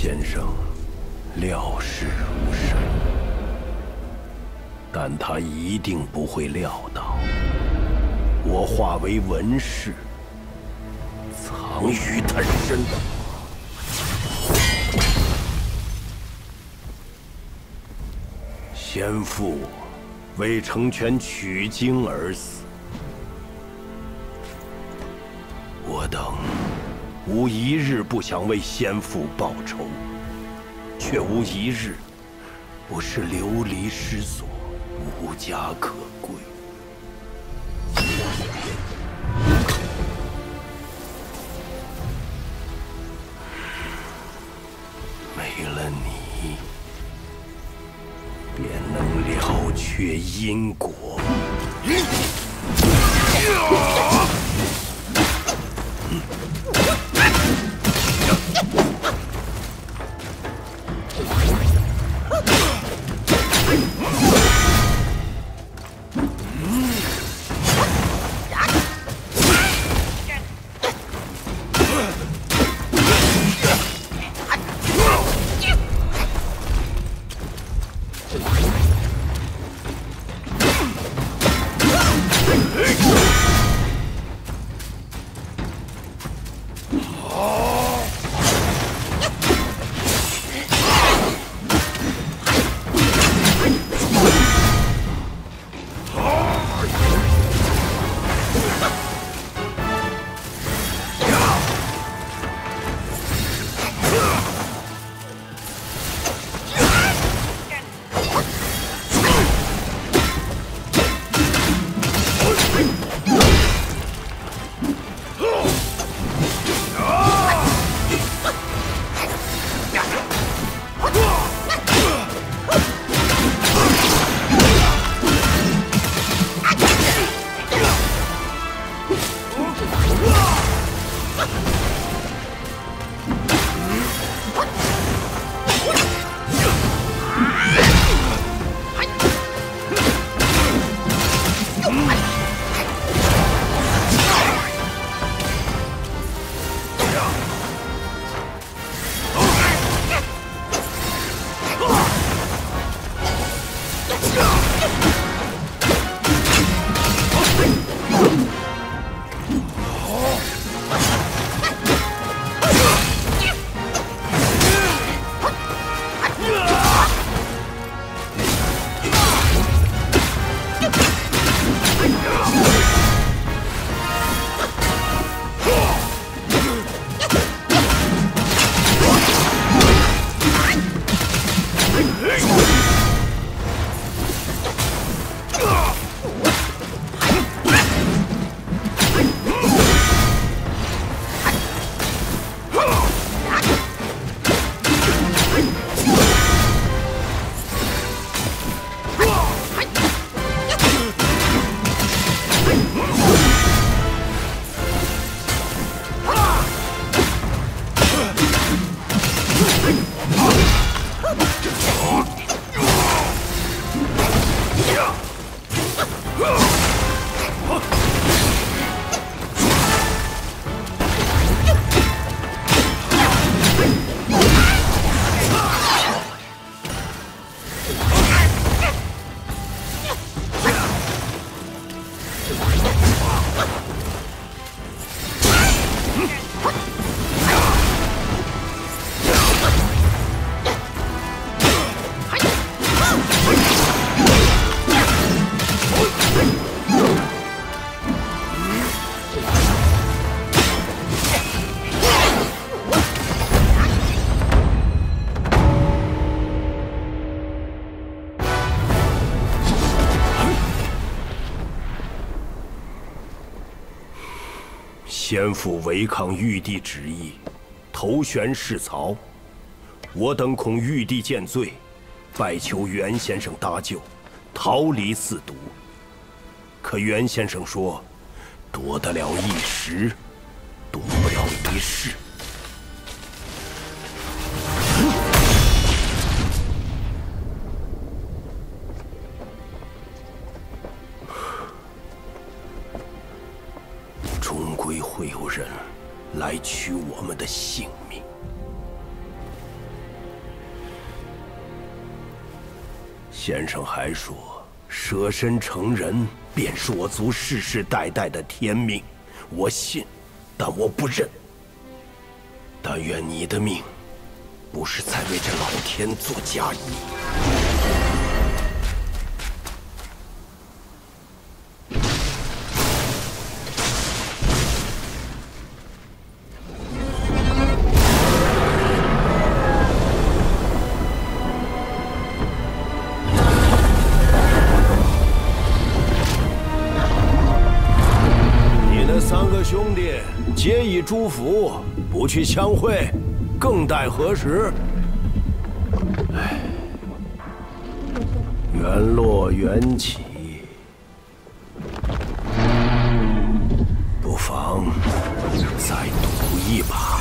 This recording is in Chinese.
先生料事如神，但他一定不会料到，我化为文士，藏于他身。先父为成全取经而死，无一日不想为先父报仇，却无一日不是流离失所，无家可归。没了你，便能了却因果。先父违抗玉帝旨意，投悬世曹，我等恐玉帝见罪，拜求袁先生搭救，逃离四毒。可袁先生说，躲得了一时，躲不了一世。终归会有人来取我们的性命。先生还说舍身成仁便是我族世世代代的天命我信但我不认。但愿你的命不是在为这老天做嫁衣皆已诸福，不去相会，更待何时？唉，缘落缘起，不妨再赌一把。